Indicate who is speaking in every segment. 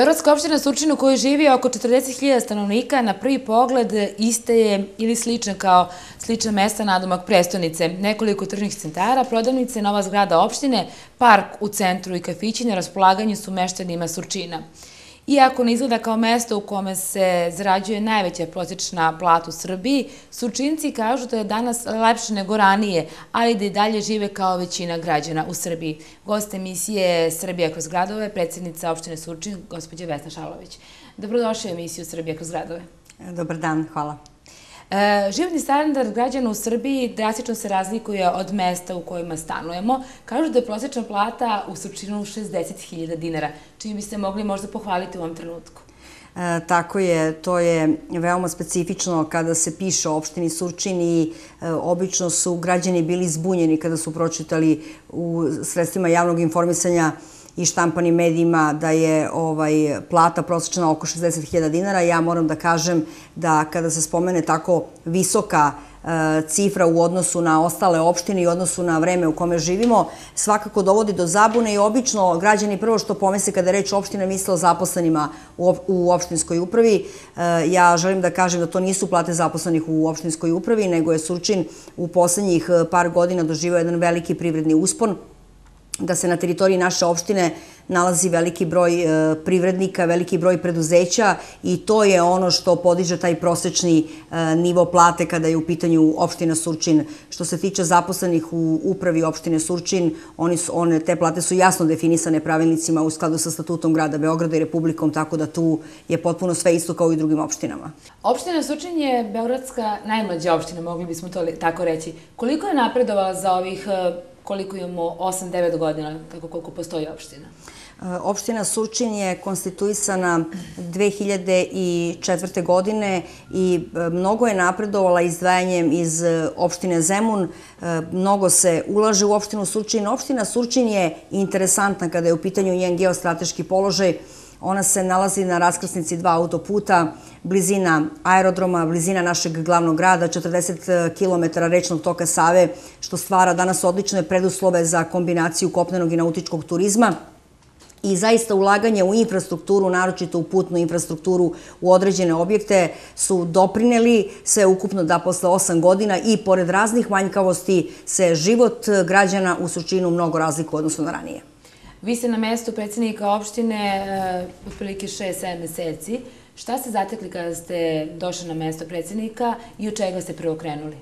Speaker 1: Beogradska opština Surčin u kojoj živi oko 40.000 stanovnika na prvi pogled iste je ili slična kao slična mesta nadomak prestonice. Nekoliko tržnih centara, prodavnice, nova zgrada opštine, park u centru i kafići na raspolaganju su meštanima Surčina. Iako ne izgleda kao mesto u kome se zarađuje najveća prosječna plata u Srbiji, Surčinci kažu da je danas lepše nego ranije, ali da i dalje žive kao većina građana u Srbiji. Gost emisije Srbija kroz gradove, predsjednica opštine Surčin, gospođa Vesna Šalović. Dobrodošli u emisiju Srbija kroz gradove.
Speaker 2: Dobar dan, hvala.
Speaker 1: E, životni standard građana u Srbiji drastično se razlikuje od mesta u kojima stanujemo. Kažu da je prosječna plata u Surčinu 60.000 dinara, čim bi se mogli možda pohvaliti u ovom trenutku.
Speaker 2: E, tako je, to je veoma specifično kada se piše o opštini Surčin i e, obično su građani bili zbunjeni kada su pročitali u sredstvima javnog informisanja i štampanim medijima da je ovaj, plata prosječna oko 60.000 dinara. Ja moram da kažem da kada se spomene tako visoka e, cifra u odnosu na ostale opštine i odnosu na vreme u kome živimo, svakako dovodi do zabune i obično građani prvo što pomese kada reč opština misle o zaposlenima u opštinskoj upravi. E, ja želim da kažem da to nisu plate zaposlenih u opštinskoj upravi, nego je Surčin u poslednjih par godina doživao jedan veliki privredni uspon da se na teritoriji naše opštine nalazi veliki broj e, privrednika, veliki broj preduzeća i to je ono što podiže taj prosečni e, nivo plate kada je u pitanju opština Surčin. Što se tiče zaposlenih u upravi opštine Surčin, oni su, one, te plate su jasno definisane pravilnicima u skladu sa statutom grada Beograda i Republikom, tako da tu je potpuno sve isto kao i drugim opštinama.
Speaker 1: Opština Surčin je Beogradska najmlađa opština, mogli bismo to tako reći. Koliko je napredovala za ovih e, koliko imamo 8-9 godina, tako koliko postoji opština?
Speaker 2: E, opština Surčin je konstituisana 2004. godine i e, mnogo je napredovala izdvajanjem iz e, opštine Zemun. Mnogo se ulaže u opštinu Surčin. Opština Surčin je interesantna kada je u pitanju njen geostrateški položaj. Ona se nalazi na raskrsnici dva autoputa, blizina aerodroma, blizina našeg glavnog grada, 40 km rečnog toka Save, što stvara danas odlične preduslove za kombinaciju kopnenog i nautičkog turizma i zaista ulaganje u infrastrukturu, naročito u putnu infrastrukturu u određene objekte, su doprineli sve ukupno da posle 8 godina i pored raznih manjkavosti se život građana u Surčinu mnogo razlikuje odnosno na ranije.
Speaker 1: Vi ste na mestu predsednika opštine uh, otprilike 6-7 meseci. Šta ste zatekli kada ste došli na mesto predsednika i od čega ste preokrenuli?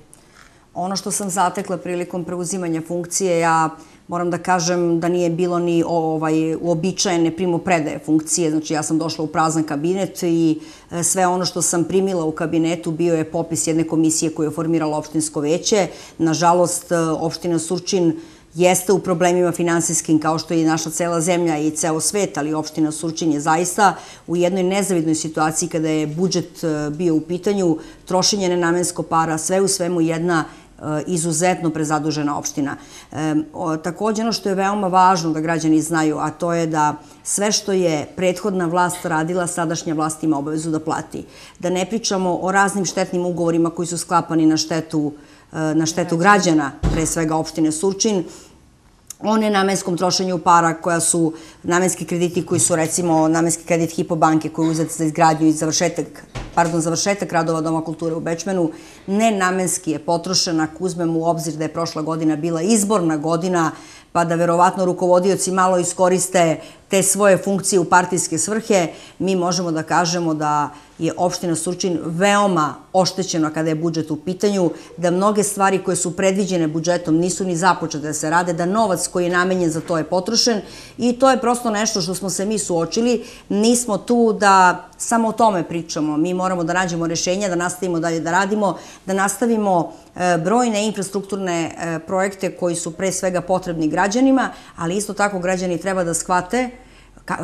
Speaker 2: Ono što sam zatekla prilikom preuzimanja funkcije, ja moram da kažem da nije bilo ni ovaj, uobičajene primopredaje funkcije. Znači, ja sam došla u prazan kabinet i e, sve ono što sam primila u kabinetu bio je popis jedne komisije koju je formirala opštinsko veće. Nažalost, e, opština Surčin jeste u problemima finansijskim kao što je naša cela zemlja i ceo svet, ali opština Surčin je zaista u jednoj nezavidnoj situaciji kada je budžet e, bio u pitanju, trošenje nenamensko para, sve u svemu jedna e, izuzetno prezadužena opština. E, takođe, ono što je veoma važno da građani znaju, a to je da sve što je prethodna vlast radila, sadašnja vlast ima obavezu da plati. Da ne pričamo o raznim štetnim ugovorima koji su sklapani na štetu na štetu građana, pre svega opštine Surčin, o nenamenskom trošenju para koja su namenski krediti koji su recimo namenski kredit Hipo banke koji je uzet za izgradnju i završetak, pardon, završetak radova Doma kulture u Bečmenu, nenamenski je potrošena, ako uzmemo u obzir da je prošla godina bila izborna godina, pa da verovatno rukovodioci malo iskoriste te svoje funkcije u partijske svrhe, mi možemo da kažemo da je opština Surčin veoma oštećena kada je budžet u pitanju, da mnoge stvari koje su predviđene budžetom nisu ni započete da se rade, da novac koji je namenjen za to je potrošen i to je prosto nešto što smo se mi suočili. Nismo tu da samo o tome pričamo. Mi moramo da nađemo rešenja, da nastavimo dalje da radimo, da nastavimo e, brojne infrastrukturne e, projekte koji su pre svega potrebni građanima, ali isto tako građani treba da shvate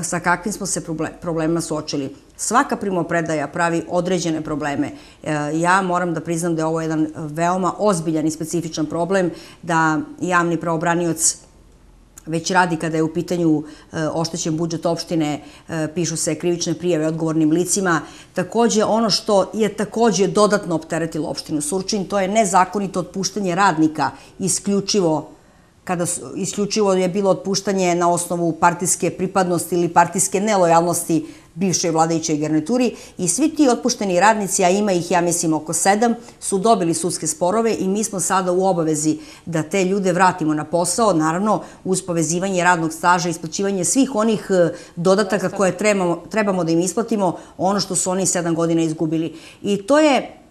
Speaker 2: sa kakvim smo se problemima suočili. Svaka primopredaja pravi određene probleme. E, ja moram da priznam da je ovo jedan veoma ozbiljan i specifičan problem, da javni pravobranioc već radi kada je u pitanju e, oštećen budžet opštine, e, pišu se krivične prijave odgovornim licima. Takođe, ono što je takođe dodatno opteretilo opštinu Surčin, to je nezakonito otpuštanje radnika isključivo kada su, isključivo je bilo otpuštanje na osnovu partijske pripadnosti ili partijske nelojalnosti bivšoj vladajućoj garnituri i svi ti otpušteni radnici, a ima ih, ja mislim, oko sedam, su dobili sudske sporove i mi smo sada u obavezi da te ljude vratimo na posao, naravno uz povezivanje radnog staža, isplaćivanje svih onih e, dodataka koje trebamo, trebamo da im isplatimo, ono što su oni sedam godina izgubili. I to je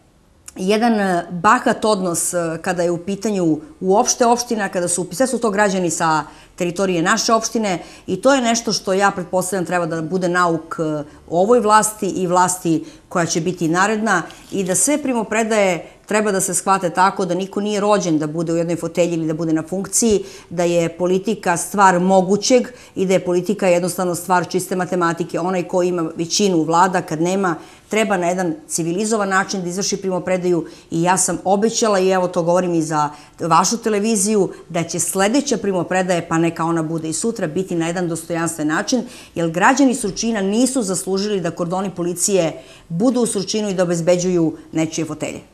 Speaker 2: jedan e, bahat odnos e, kada je u pitanju uopšte opština, kada su, sve su to građani sa teritorije naše opštine i to je nešto što ja pretpostavljam treba da bude nauk e, ovoj vlasti i vlasti koja će biti naredna i da sve primopredaje treba da se shvate tako da niko nije rođen da bude u jednoj fotelji ili da bude na funkciji, da je politika stvar mogućeg i da je politika jednostavno stvar čiste matematike. Onaj ko ima većinu vlada, kad nema, treba na jedan civilizovan način da izvrši primopredaju i ja sam obećala i evo to govorim i za vašu televiziju, da će sledeća primopredaje, pa neka ona bude i sutra, biti na jedan dostojanstven način, jer građani Surčina nisu zaslužili da kordoni policije budu u Surčinu i da obezbeđuju nečije fotelje.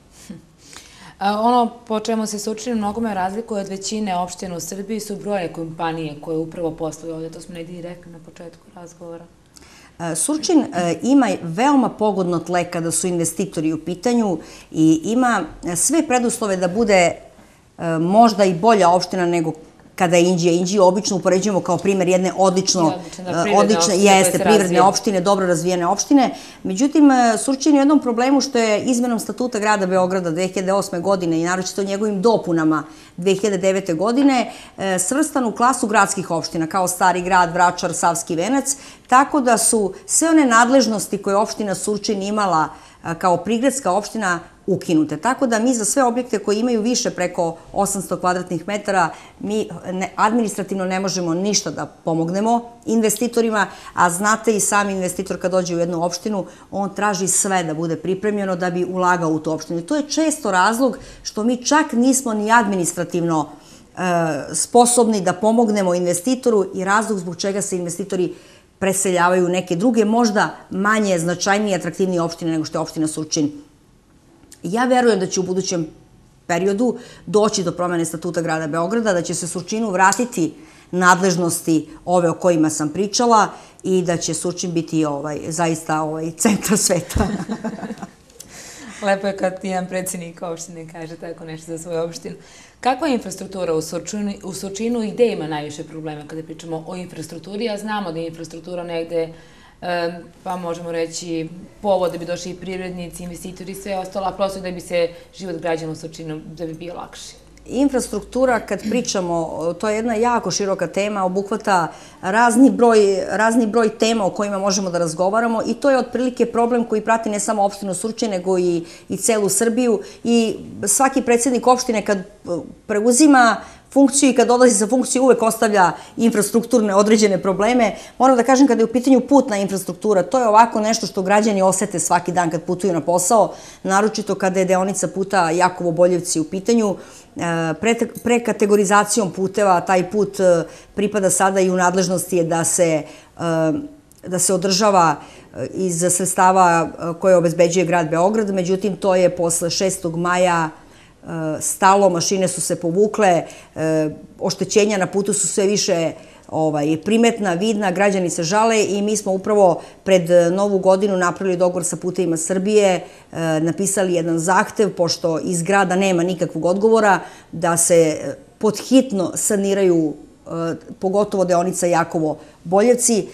Speaker 1: Ono po čemu se Surčin mnogome razlikuje od većine opština u Srbiji su broje kompanije koje upravo posluju ovde. To smo negdje rekli na početku razgovora.
Speaker 2: E, Surčin e, ima veoma pogodno tle kada su investitori u pitanju i ima sve preduslove da bude e, možda i bolja opština nego kada je Inđija. Inđiju obično upoređujemo kao primer jedne odlično,
Speaker 1: da, odlične,
Speaker 2: jeste, privredne opštine, dobro razvijene opštine. Međutim, Surčin je jednom problemu što je izmenom statuta grada Beograda 2008. godine i naročito njegovim dopunama 2009. godine svrstan u klasu gradskih opština, kao Stari grad, Vračar, Savski venac, tako da su sve one nadležnosti koje opština Surčin imala kao prigradska opština ukinute. Tako da mi za sve objekte koji imaju više preko 800 kvadratnih metara, mi ne, administrativno ne možemo ništa da pomognemo investitorima, a znate i sam investitor kad dođe u jednu opštinu, on traži sve da bude pripremljeno da bi ulagao u tu opštinu. I to je često razlog što mi čak nismo ni administrativno e, sposobni da pomognemo investitoru i razlog zbog čega se investitori preseljavaju neke druge, možda manje značajnije, atraktivnije opštine nego što je opština Surčin Ja verujem da će u budućem periodu doći do promene statuta grada Beograda, da će se Surčinu vratiti nadležnosti ove o kojima sam pričala i da će Surčin biti ovaj, zaista ovaj, centar sveta.
Speaker 1: Lepo je kad jedan predsednik opštine kaže tako nešto za svoju opštinu. Kakva je infrastruktura u Surčinu, u i gde ima najviše problema kada pričamo o infrastrukturi? Ja znamo da je infrastruktura negde pa možemo reći povod da bi došli i privrednici, investitori i sve ostalo, a prosto da bi se život građana u Surčinu, da bi bio lakši.
Speaker 2: Infrastruktura, kad pričamo, to je jedna jako široka tema, obuhvata razni broj, razni broj tema o kojima možemo da razgovaramo i to je otprilike problem koji prati ne samo opštinu Surče, nego i, i celu Srbiju i svaki predsednik opštine kad preuzima funkciju i kad odlazi sa funkciju uvek ostavlja infrastrukturne određene probleme. Moram da kažem kada je u pitanju putna infrastruktura, to je ovako nešto što građani osete svaki dan kad putuju na posao, naročito kada je deonica puta Jakovo-Boljevci u pitanju. E, pre, prekategorizacijom puteva taj put e, pripada sada i u nadležnosti je da se e, da se održava iz sredstava koje obezbeđuje grad Beograd, međutim to je posle 6. maja stalo, mašine su se povukle, e, oštećenja na putu su sve više ovaj, primetna, vidna, građani se žale i mi smo upravo pred novu godinu napravili dogovor sa putevima Srbije, e, napisali jedan zahtev, pošto iz grada nema nikakvog odgovora, da se podhitno saniraju e, pogotovo deonica Jakovo-Boljevci,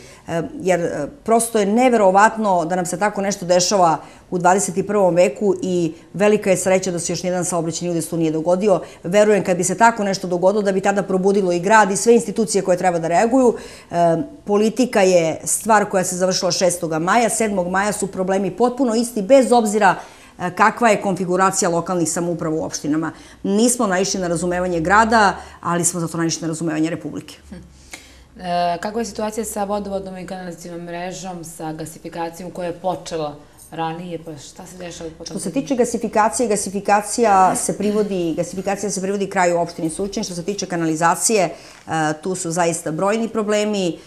Speaker 2: jer e, prosto je neverovatno da nam se tako nešto dešava u 21. veku i velika je sreća da se još nijedan saobraćeni udes tu nije dogodio. Verujem kad bi se tako nešto dogodilo da bi tada probudilo i grad i sve institucije koje treba da reaguju. E, politika je stvar koja se završila 6. maja. 7. maja su problemi potpuno isti bez obzira e, kakva je konfiguracija lokalnih samouprava u opštinama. Nismo naišli na razumevanje grada, ali smo zato naišli na razumevanje Republike. Hm.
Speaker 1: E, kakva je situacija sa vodovodnom i kanalizacijom mrežom, sa gasifikacijom koja je počela ranije, pa šta se dešava potom?
Speaker 2: Što se tiče gasifikacije, gasifikacija se privodi, gasifikacija se privodi kraju opštini Surčin. Što se tiče kanalizacije, e, tu su zaista brojni problemi.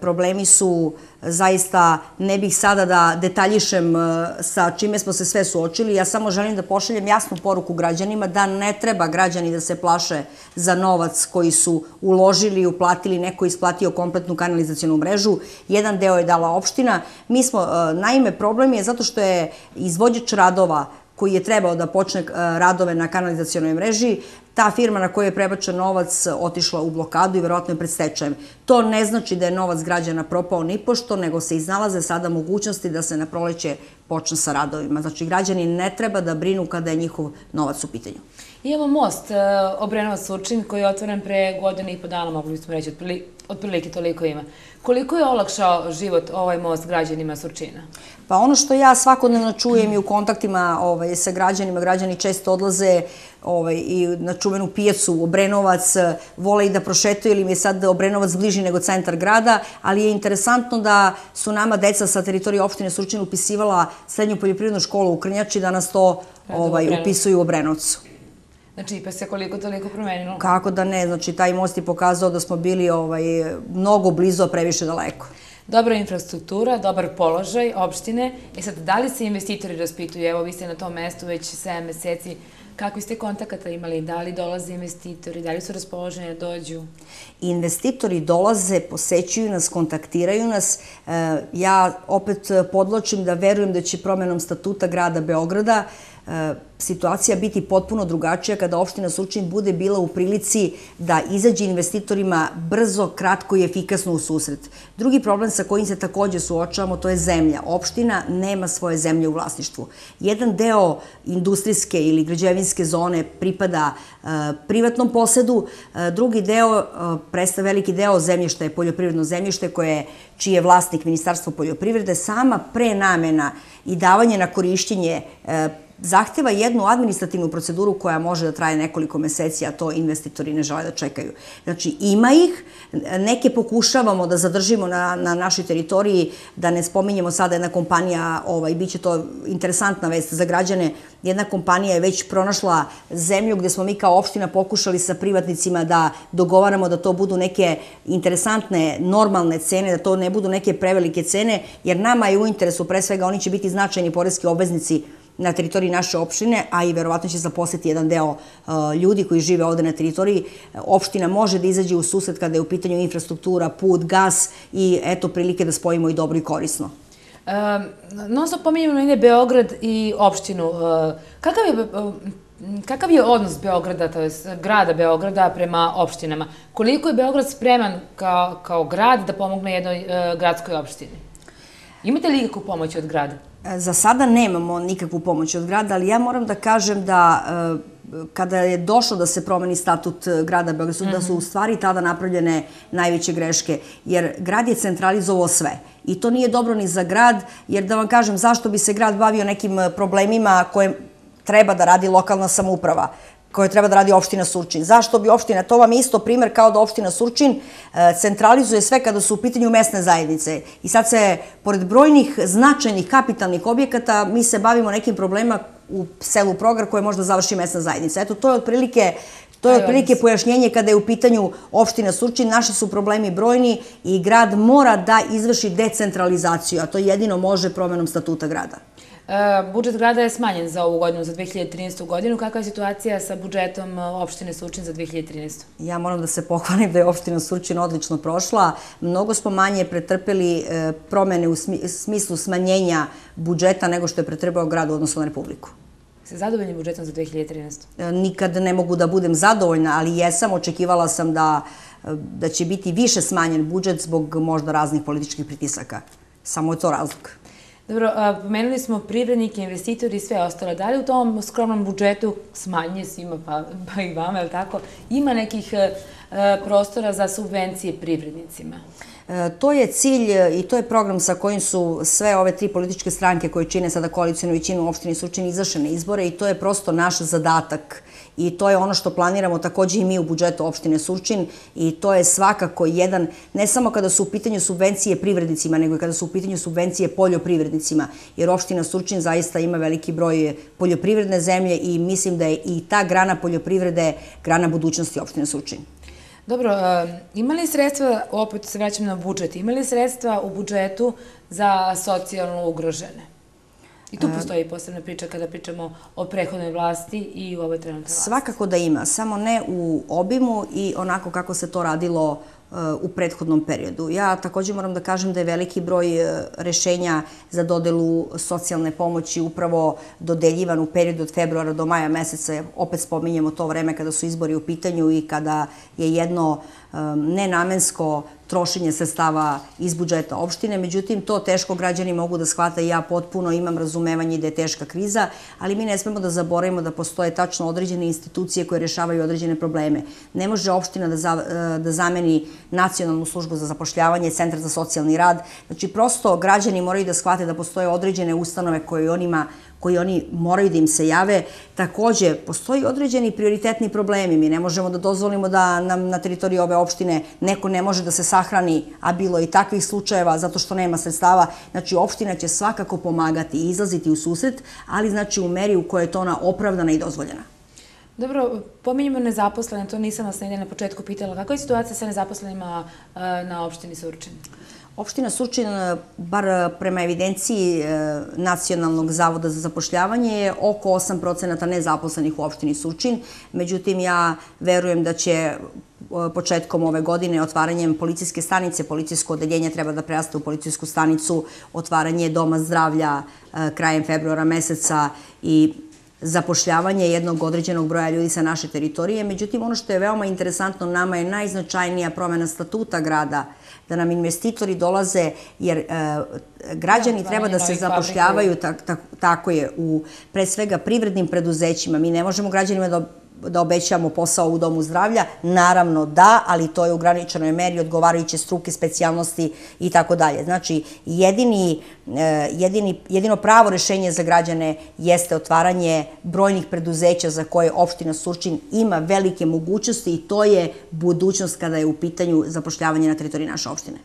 Speaker 2: Problemi su zaista, ne bih sada da detaljišem e, sa čime smo se sve suočili, ja samo želim da pošaljem jasnu poruku građanima da ne treba građani da se plaše za novac koji su uložili i uplatili, neko isplatio kompletnu kanalizacijonu mrežu, jedan deo je dala opština. Mi smo, e, naime, problem je zato što je izvođač radova koji je trebao da počne radove na kanalizacijonoj mreži, ta firma na koju je prebačen novac otišla u blokadu i verovatno je pred stečajem. To ne znači da je novac građana propao ni pošto, nego se iznalaze sada mogućnosti da se na proleće počne sa radovima. Znači, građani ne treba da brinu kada je njihov novac u pitanju.
Speaker 1: Imamo most uh, Obrenovac-Surčin koji je otvoren pre godine i po dana, mogli bismo reći, otprilike toliko ima. Koliko je olakšao život ovaj most građanima Surčina?
Speaker 2: Pa ono što ja svakodnevno čujem i u kontaktima ovaj, sa građanima, građani često odlaze ovaj, i na čuvenu pijacu Obrenovac, vole i da prošetaju ili mi je sad Obrenovac bliži nego centar grada, ali je interesantno da su nama deca sa teritorije opštine Surčina upisivala srednju poljoprivrednu školu u Krnjači, da nas to ovaj, upisuju u Obrenovcu.
Speaker 1: Znači, pa se koliko toliko promenilo?
Speaker 2: Kako da ne, znači taj most je pokazao da smo bili ovaj, mnogo blizu, a previše daleko.
Speaker 1: Dobra infrastruktura, dobar položaj opštine. E sad, da li se investitori raspituju? Evo, vi ste na tom mestu već 7 meseci. Kakvi ste kontakata imali? Da li dolaze investitori? Da li su raspoloženi da dođu?
Speaker 2: Investitori dolaze, posećuju nas, kontaktiraju nas. E, ja opet podločim da verujem da će promenom statuta grada Beograda situacija biti potpuno drugačija kada opština Surčin bude bila u prilici da izađe investitorima brzo, kratko i efikasno u susret. Drugi problem sa kojim se takođe suočavamo to je zemlja. Opština nema svoje zemlje u vlasništvu. Jedan deo industrijske ili građevinske zone pripada e, privatnom posedu, e, drugi deo, e, presta veliki deo zemljišta je poljoprivredno zemljište koje čiji je vlasnik Ministarstvo poljoprivrede, sama prenamena i davanje na korišćenje zahteva jednu administrativnu proceduru koja može da traje nekoliko meseci, a to investitori ne žele da čekaju. Znači, ima ih, neke pokušavamo da zadržimo na, na našoj teritoriji, da ne spominjemo sada jedna kompanija, ovaj, bit će to interesantna vest za građane, jedna kompanija je već pronašla zemlju gde smo mi kao opština pokušali sa privatnicima da dogovaramo da to budu neke interesantne, normalne cene, da to ne budu neke prevelike cene, jer nama je u interesu, pre svega, oni će biti značajni porezki obveznici na teritoriji naše opštine, a i verovatno će zaposliti jedan deo uh, ljudi koji žive ovde na teritoriji. Opština može da izađe u susret kada je u pitanju infrastruktura, put, gas i eto prilike da spojimo i dobro i korisno.
Speaker 1: Um, non stop pominjamo negde Beograd i opštinu. Uh, kakav je uh, Kakav je odnos Beograda, to je grada Beograda prema opštinama? Koliko je Beograd spreman kao, kao grad da pomogne jednoj gradskoj opštini? Imate li ikakvu pomoć od grada?
Speaker 2: Za sada nemamo nikakvu pomoć od grada, ali ja moram da kažem da e, kada je došlo da se promeni statut grada Beograda, da su u stvari tada napravljene najveće greške, jer grad je centralizovao sve. I to nije dobro ni za grad, jer da vam kažem zašto bi se grad bavio nekim problemima koje treba da radi lokalna samouprava koje treba da radi opština Surčin. Zašto bi opština, to vam je isto primer kao da opština Surčin e, centralizuje sve kada su u pitanju mesne zajednice. I sad se, pored brojnih značajnih kapitalnih objekata, mi se bavimo nekim problema u selu Progar koje možda završi mesna zajednica. Eto, to je otprilike To je otprilike pojašnjenje kada je u pitanju opština Surčin. Naši su problemi brojni i grad mora da izvrši decentralizaciju, a to jedino može promenom statuta grada.
Speaker 1: E, budžet grada je smanjen za ovu godinu, za 2013. godinu. Kakva je situacija sa budžetom e, opštine Surčin za 2013.
Speaker 2: Ja moram da se pohvalim da je opština Surčin odlično prošla. Mnogo smo manje pretrpeli e, promene u smislu smanjenja budžeta nego što je pretrpao grad u odnosu na Republiku.
Speaker 1: Ste zadovoljni budžetom za 2013?
Speaker 2: Nikad ne mogu da budem zadovoljna, ali jesam, očekivala sam da, da će biti više smanjen budžet zbog možda raznih političkih pritisaka. Samo je to razlog.
Speaker 1: Dobro, pomenuli smo privrednike, investitori i sve ostalo. Da li u tom skromnom budžetu smanje svima, pa, pa i vama, je tako, ima nekih e, e, prostora za subvencije privrednicima?
Speaker 2: E, to je cilj i to je program sa kojim su sve ove tri političke stranke koje čine sada koalicijnu većinu u opštini Surčin izašle na izbore i to je prosto naš zadatak i to je ono što planiramo takođe i mi u budžetu opštine Surčin i to je svakako jedan, ne samo kada su u pitanju subvencije privrednicima, nego i kada su u pitanju subvencije poljoprivrednicima, jer opština Surčin zaista ima veliki broj poljoprivredne zemlje i mislim da je i ta grana poljoprivrede grana budućnosti opštine Surčin.
Speaker 1: Dobro, e, ima li sredstva, opet se vraćam na budžet, ima li sredstva u budžetu za socijalno ugrožene? I tu postoji posebna priča kada pričamo o prehodnoj vlasti i u ovoj trenutnoj vlasti.
Speaker 2: Svakako da ima, samo ne u obimu i onako kako se to radilo uh, u prethodnom periodu. Ja takođe moram da kažem da je veliki broj uh, rešenja za dodelu socijalne pomoći upravo dodeljivan u periodu od februara do maja meseca. Opet spominjemo to vreme kada su izbori u pitanju i kada je jedno nenamensko trošenje sredstava iz budžeta opštine, međutim to teško građani mogu da shvata i ja potpuno imam razumevanje da je teška kriza, ali mi ne smemo da zaboravimo da postoje tačno određene institucije koje rešavaju određene probleme. Ne može opština da, za, da zameni nacionalnu službu za zapošljavanje, centar za socijalni rad, znači prosto građani moraju da shvate da postoje određene ustanove koje onima koji oni moraju da im se jave. Takođe, postoji određeni prioritetni problemi. Mi ne možemo da dozvolimo da nam na teritoriji ove opštine neko ne može da se sahrani, a bilo i takvih slučajeva zato što nema sredstava. Znači, opština će svakako pomagati i izlaziti u susret, ali znači u meri u kojoj je to ona opravdana i dozvoljena.
Speaker 1: Dobro, pominjamo nezaposlene, to nisam vas nedelje na početku pitala. Kakva je situacija sa nezaposlenima na opštini Surčin?
Speaker 2: Opština Surčin, bar prema evidenciji e, Nacionalnog zavoda za zapošljavanje, je oko 8% nezaposlenih u opštini Surčin. Međutim, ja verujem da će početkom ove godine otvaranjem policijske stanice, policijsko odeljenje treba da preraste u policijsku stanicu, otvaranje doma zdravlja krajem februara meseca i zapošljavanje jednog određenog broja ljudi sa naše teritorije. Međutim, ono što je veoma interesantno nama je najznačajnija promena statuta grada, da nam investitori dolaze, jer e, građani treba da se zapošljavaju, tak, tak, tako je, u pre svega privrednim preduzećima. Mi ne možemo građanima da da obećamo posao u domu zdravlja? Naravno da, ali to je u ograničenoj meri odgovarajuće struke, specijalnosti i tako dalje. Znači, jedini, e, jedini, jedino pravo rešenje za građane jeste otvaranje brojnih preduzeća za koje opština Surčin ima velike mogućnosti i to je budućnost kada je u pitanju zapošljavanje na teritoriji naše opštine.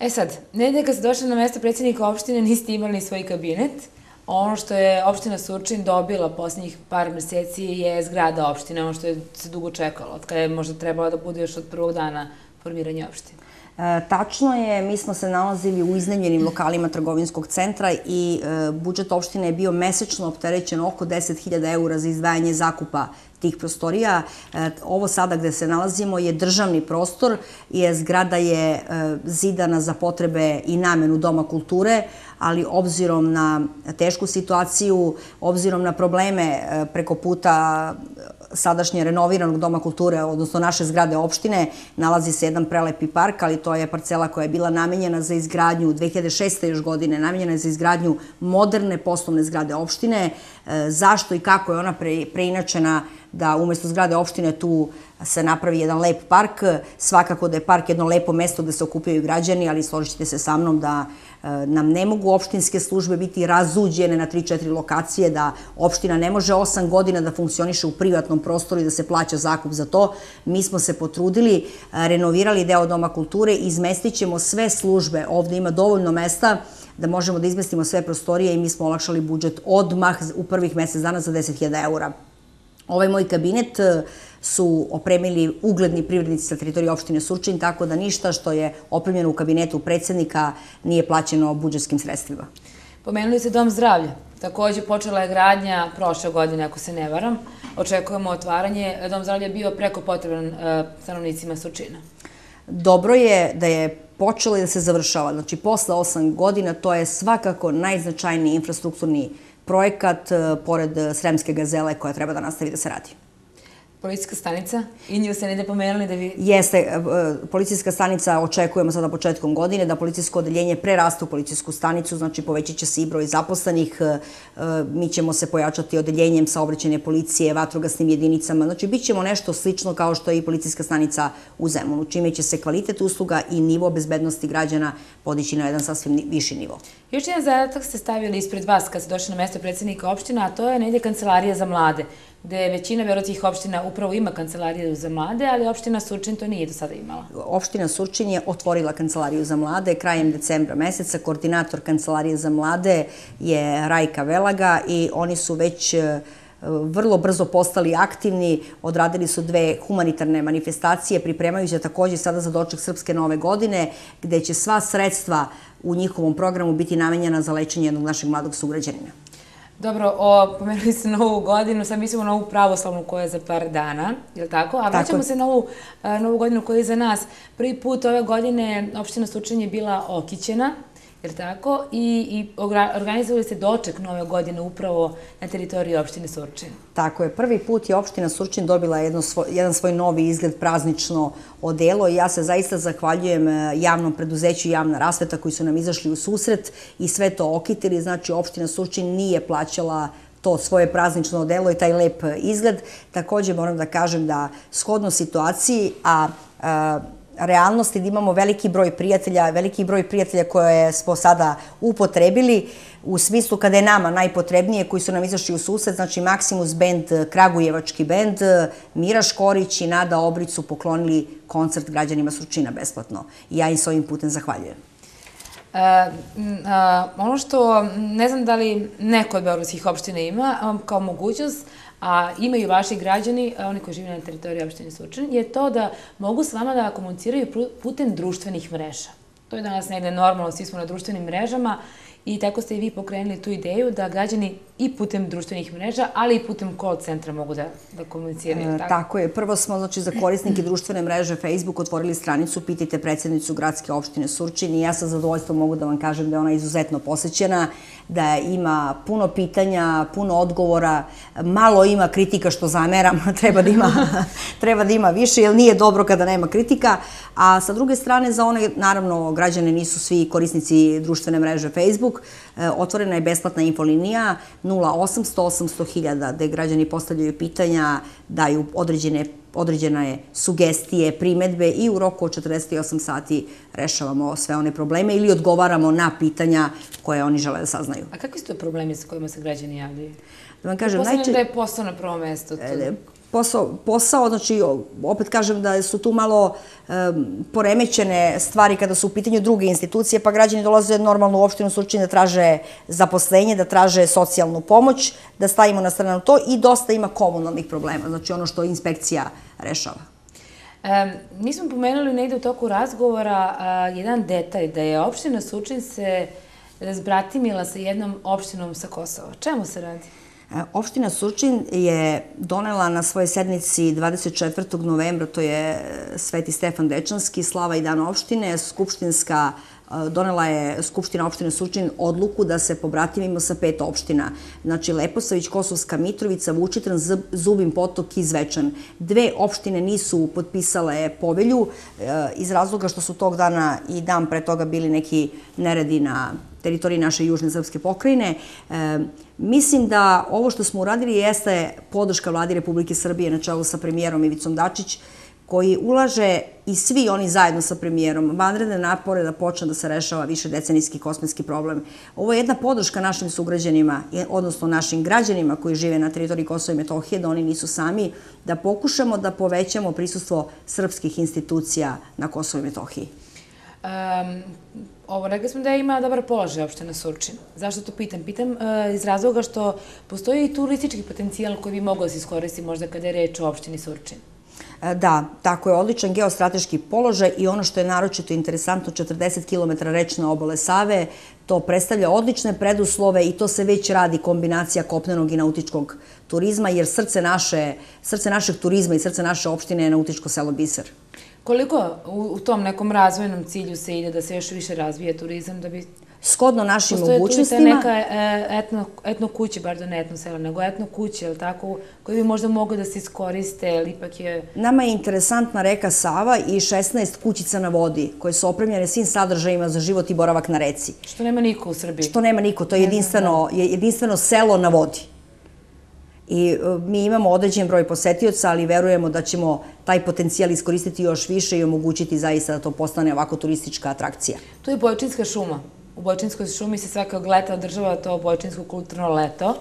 Speaker 1: E sad, nedelje kad ste došli na mesto predsjednika opštine niste imali svoj kabinet, Ono što je opština Surčin dobila poslednjih par meseci je zgrada opštine, ono što je se dugo čekalo, od kada je možda trebalo da bude još od prvog dana formiranja opštine.
Speaker 2: E, tačno je, mi smo se nalazili u iznajmljenim lokalima trgovinskog centra i e, budžet opštine je bio mesečno opterećen oko 10.000 eura za izdvajanje zakupa tih prostorija. E, ovo sada gde se nalazimo je državni prostor, je zgrada je zidana za potrebe i namenu Doma kulture, ali obzirom na tešku situaciju, obzirom na probleme preko puta sadašnje renoviranog Doma kulture, odnosno naše zgrade opštine, nalazi se jedan prelepi park, ali to je parcela koja je bila namenjena za izgradnju 2006. još godine, namenjena je za izgradnju moderne poslovne zgrade opštine. Zašto i kako je ona preinačena da umesto zgrade opštine tu se napravi jedan lep park. Svakako da je park jedno lepo mesto gde se okupljaju građani, ali složite se sa mnom da e, nam ne mogu opštinske službe biti razuđene na 3-4 lokacije, da opština ne može 8 godina da funkcioniše u privatnom prostoru i da se plaća zakup za to. Mi smo se potrudili, e, renovirali deo Doma kulture, izmestit ćemo sve službe, ovde ima dovoljno mesta da možemo da izmestimo sve prostorije i mi smo olakšali budžet odmah u prvih mesec dana za 10.000 eura. Ovaj moj kabinet e, su opremili ugledni privrednici sa teritorije opštine Surčin, tako da ništa što je opremljeno u kabinetu predsednika nije plaćeno budžetskim sredstvima.
Speaker 1: Pomenuli ste Dom zdravlja. Takođe, počela je gradnja prošle godine, ako se ne varam. Očekujemo otvaranje. Dom zdravlja je bio preko potreban e, stanovnicima Surčina.
Speaker 2: Dobro je da je počelo i da se završava. Znači, posle osam godina to je svakako najznačajniji infrastrukturni projekat e, pored Sremske gazele koja treba da nastavi da se radi.
Speaker 1: Policijska stanica? I nju se ne pomenuli da vi...
Speaker 2: Jeste, e, policijska stanica očekujemo sada početkom godine da policijsko odeljenje preraste u policijsku stanicu, znači povećat će se i broj zaposlenih, e, mi ćemo se pojačati odeljenjem saobraćene policije, vatrogasnim jedinicama, znači bit ćemo nešto slično kao što je i policijska stanica u Zemunu, čime će se kvalitet usluga i nivo bezbednosti građana podići na jedan sasvim viši nivo.
Speaker 1: Još jedan zadatak ste stavili ispred vas kad ste došli na mesto predsednika opština, a to je negde kancelarija za mlade gde većina verotih opština upravo ima kancelariju za mlade, ali opština Surčin to nije do sada imala.
Speaker 2: Opština Surčin je otvorila kancelariju za mlade krajem decembra meseca. Koordinator kancelarije za mlade je Rajka Velaga i oni su već e, vrlo brzo postali aktivni, odradili su dve humanitarne manifestacije, pripremaju se sada za doček Srpske nove godine, gde će sva sredstva u njihovom programu biti namenjena za lečenje jednog našeg mladog sugrađanina.
Speaker 1: Dobro, o, pomenuli ste novu godinu, sad mislimo na ovu pravoslavnu koja je za par dana, je li tako? A vraćamo se na ovu novu godinu koja je za nas. Prvi put ove godine opština Sučan je bila okićena, jer tako? I, i organizovali ste doček nove godine upravo na teritoriji opštine Surčin.
Speaker 2: Tako je. Prvi put je opština Surčin dobila jedno svoj, jedan svoj novi izgled praznično odelo i ja se zaista zahvaljujem e, javnom preduzeću Javna rasveta koji su nam izašli u susret i sve to okitili. Znači, opština Surčin nije plaćala to svoje praznično odelo i taj lep izgled. Takođe moram da kažem da shodno situaciji, a, a realnosti da imamo veliki broj prijatelja, veliki broj prijatelja koje smo sada upotrebili u smislu kada je nama najpotrebnije, koji su nam izašli u sused, znači Maximus Band, Kragujevački band, Mira Škorić i Nada Obrić su poklonili koncert građanima Surčina besplatno. I ja im s ovim putem zahvaljujem.
Speaker 1: E, ono što ne znam da li neko od beogradskih opština ima kao mogućnost, a imaju vaši građani, oni koji žive na teritoriji opštine Surčin, je to da mogu s vama da komuniciraju putem društvenih mreža. To je danas negde normalno, svi smo na društvenim mrežama I tako ste i vi pokrenuli tu ideju da građani i putem društvenih mreža, ali i putem call centra mogu da, da komuniciraju.
Speaker 2: E, tako? tako je. Prvo smo znači, za korisnike društvene mreže Facebook otvorili stranicu Pitajte predsjednicu gradske opštine Surčin i ja sa zadovoljstvom mogu da vam kažem da je ona izuzetno posećena, da ima puno pitanja, puno odgovora, malo ima kritika što zameram, treba da ima, treba da ima više, jer nije dobro kada nema kritika, a sa druge strane za one, naravno, građane nisu svi korisnici društvene mreže Facebook, Facebook. E, otvorena je besplatna infolinija 0800 800 hiljada gde građani postavljaju pitanja, daju određene određene sugestije, primetbe i u roku od 48 sati rešavamo sve one probleme ili odgovaramo na pitanja koje oni žele da saznaju.
Speaker 1: A kakvi su to problemi sa kojima se građani javljaju?
Speaker 2: Da vam kažem,
Speaker 1: najče... da je posao na prvom mestu. Tu.
Speaker 2: Posao, posao, znači opet kažem da su tu malo poremećene stvari kada su u pitanju druge institucije, pa građani dolaze normalno u opštinu Surčin da traže zaposlenje, da traže socijalnu pomoć, da stavimo na stranu to i dosta ima komunalnih problema, znači ono što inspekcija rešava.
Speaker 1: E, mi smo pomenuli negde u toku razgovora a, jedan detalj, da je opština Surčin se razbratimila sa jednom opštinom sa Kosova. Čemu se radi?
Speaker 2: Opština Surčin je donela na svojoj sednici 24. novembra, to je Sveti Stefan Dečanski, slava i dan opštine, skupštinska donela je Skupština opštine Surčin odluku da se pobratimimo sa pet opština. Znači Leposavić, Kosovska Mitrovica, Vučitran, Zubin Potok i Zvečan. Dve opštine nisu potpisale povelju iz razloga što su tog dana i dan pre toga bili neki neredi na teritoriji naše južne srpske pokrajine. Mislim da ovo što smo uradili jeste podrška vladi Republike Srbije na čelu sa premijerom Ivicom Dačić, koji ulaže i svi oni zajedno sa premijerom vanredne napore da počne da se rešava više decenijski kosmetski problem. Ovo je jedna podrška našim sugrađanima, odnosno našim građanima koji žive na teritoriji Kosova i Metohije, da oni nisu sami, da pokušamo da povećamo prisustvo srpskih institucija na Kosovo i Metohiji.
Speaker 1: Um, ovo, rekli smo da ima dobar položaj opština Surčin. Zašto to pitam? Pitam uh, iz razloga što postoji i turistički potencijal koji bi mogao da se iskoristi možda kada je reč o opštini Surčin.
Speaker 2: E, da, tako je odličan geostrateški položaj i ono što je naročito interesantno, 40 km rečne obale Save, to predstavlja odlične preduslove i to se već radi kombinacija kopnenog i nautičkog turizma, jer srce, naše, srce našeg turizma i srce naše opštine je nautičko selo Biser.
Speaker 1: Koliko u, tom nekom razvojnom cilju se ide da se još više razvije turizam, da bi
Speaker 2: skodno našim mogućnostima.
Speaker 1: Postoje tu neka e, etno, etno kuće, bar da ne etno selo, nego etno kuće, ali tako, koje bi možda mogli da se iskoriste, ali ipak je...
Speaker 2: Nama je interesantna reka Sava i 16 kućica na vodi, koje su opremljene svim sadržajima za život i boravak na reci.
Speaker 1: Što nema niko u Srbiji.
Speaker 2: Što nema niko, to je jedinstveno, da. je jedinstveno selo na vodi i e, mi imamo određen broj posetioca, ali verujemo da ćemo taj potencijal iskoristiti još više i omogućiti zaista da to postane ovako turistička atrakcija.
Speaker 1: To je Bojčinska šuma. U Bojčinskoj šumi se svakog leta održava to Bojčinsko kulturno leto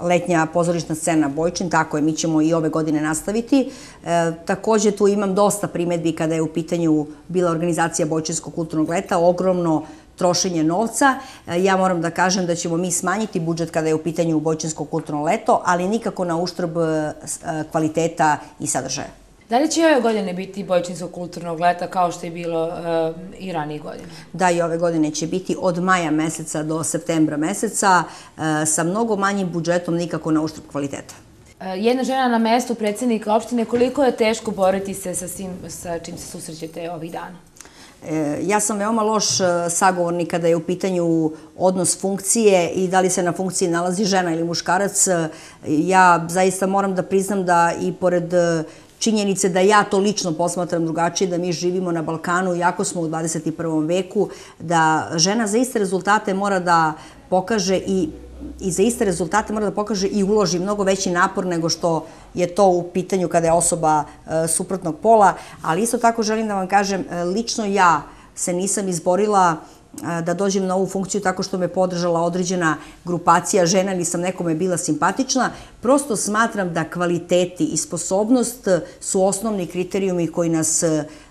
Speaker 2: letnja pozorišna scena Bojčin, tako je, mi ćemo i ove godine nastaviti. E, takođe tu imam dosta primetbi kada je u pitanju bila organizacija Bojčinskog kulturnog leta, ogromno trošenje novca. E, ja moram da kažem da ćemo mi smanjiti budžet kada je u pitanju Bojčinsko kulturno leto, ali nikako na uštrb e, kvaliteta i sadržaja.
Speaker 1: Da li će i ove godine biti Bojčinskog kulturnog leta kao što je bilo uh, i ranije godine?
Speaker 2: Da, i ove godine će biti od maja meseca do septembra meseca uh, sa mnogo manjim budžetom nikako na uštrb kvaliteta.
Speaker 1: Uh, jedna žena na mestu predsednika opštine, koliko je teško boriti se sa, svim, sa čim se susrećete ovih dana?
Speaker 2: Ja sam veoma loš sagovornik kada je u pitanju odnos funkcije i da li se na funkciji nalazi žena ili muškarac. Ja zaista moram da priznam da i pored činjenice da ja to lično posmatram drugačije, da mi živimo na Balkanu, jako smo u 21. veku, da žena za iste rezultate mora da pokaže i i za iste rezultate mora da pokaže i uloži mnogo veći napor nego što je to u pitanju kada je osoba e, suprotnog pola, ali isto tako želim da vam kažem, e, lično ja se nisam izborila da dođem na ovu funkciju tako što me podržala određena grupacija žena ili sam nekome bila simpatična. Prosto smatram da kvaliteti i sposobnost su osnovni kriterijumi koji nas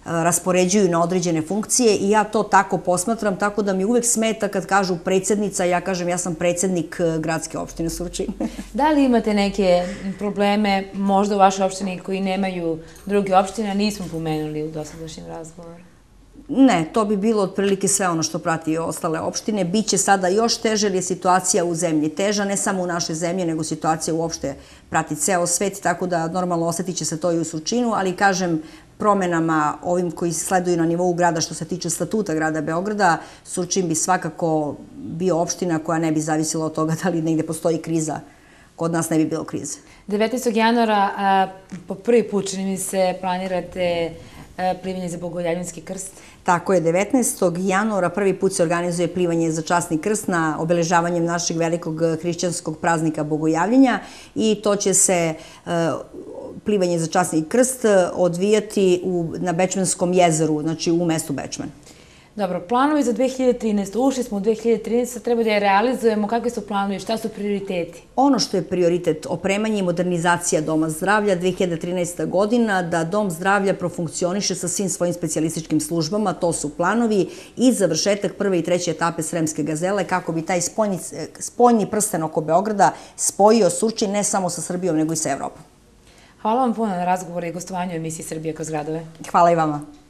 Speaker 2: raspoređuju na određene funkcije i ja to tako posmatram, tako da mi uvek smeta kad kažu predsednica, ja kažem ja sam predsednik gradske opštine Surčin.
Speaker 1: da li imate neke probleme možda u vašoj opštini koji nemaju druge opštine, nismo pomenuli u dosadašnjem razgovoru?
Speaker 2: Ne, to bi bilo otprilike sve ono što prati i ostale opštine. Biće sada još teže jer je situacija u zemlji teža, ne samo u našoj zemlji, nego situacija uopšte prati ceo svet, tako da normalno osetit će se to i u Surčinu, ali kažem, promenama ovim koji sleduju na nivou grada što se tiče statuta grada Beograda, Surčin bi svakako bio opština koja ne bi zavisila od toga da li negde postoji kriza. Kod nas ne bi bilo krize.
Speaker 1: 19. januara po prvi put, čini mi se, planirate plivanje za Bogojavljanski krst?
Speaker 2: Tako je, 19. januara prvi put se organizuje plivanje za časni krst na obeležavanjem našeg velikog hrišćanskog praznika Bogojavljenja i to će se e, plivanje za časni krst odvijati u, na Bečmanskom jezeru, znači u mestu Bečman.
Speaker 1: Dobro, planovi za 2013. Ušli smo u 2013. Treba da je realizujemo. Kakvi su planovi? Šta su prioriteti?
Speaker 2: Ono što je prioritet, opremanje i modernizacija Doma zdravlja 2013. godina, da Dom zdravlja profunkcioniše sa svim svojim specijalističkim službama, to su planovi i završetak prve i treće etape Sremske gazele, kako bi taj spoljni, spoljni prsten oko Beograda spojio Surčin ne samo sa Srbijom, nego i sa Evropom.
Speaker 1: Hvala vam puno na razgovoru i gostovanju emisiji Srbije kroz gradove.
Speaker 2: Hvala i vama.